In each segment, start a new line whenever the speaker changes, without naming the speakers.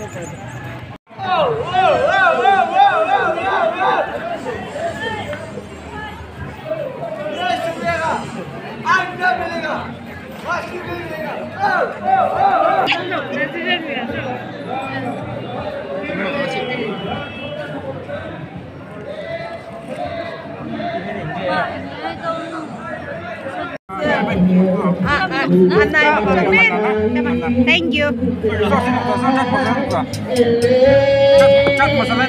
Yeah. Thank you.
Cak masalah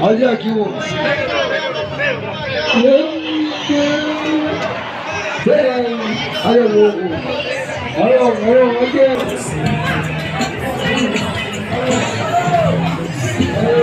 Olha aqui o. Olha o. Olha o. Olha o. Thank you.